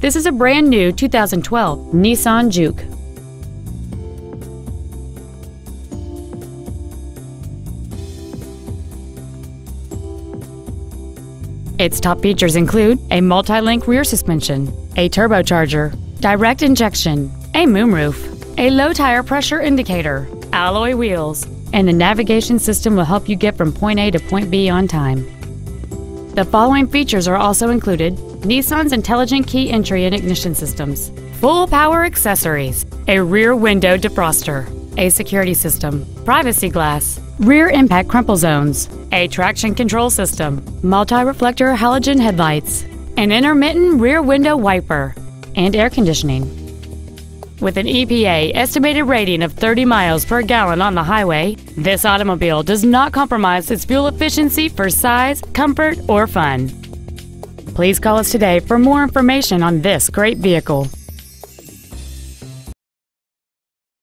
This is a brand new 2012 Nissan Juke. Its top features include a multi-link rear suspension, a turbocharger, direct injection, a moonroof, a low tire pressure indicator, alloy wheels, and the navigation system will help you get from point A to point B on time. The following features are also included Nissan's intelligent key entry and ignition systems, full power accessories, a rear window defroster, a security system, privacy glass, rear impact crumple zones, a traction control system, multi-reflector halogen headlights, an intermittent rear window wiper, and air conditioning. With an EPA estimated rating of 30 miles per gallon on the highway, this automobile does not compromise its fuel efficiency for size, comfort, or fun. Please call us today for more information on this great vehicle.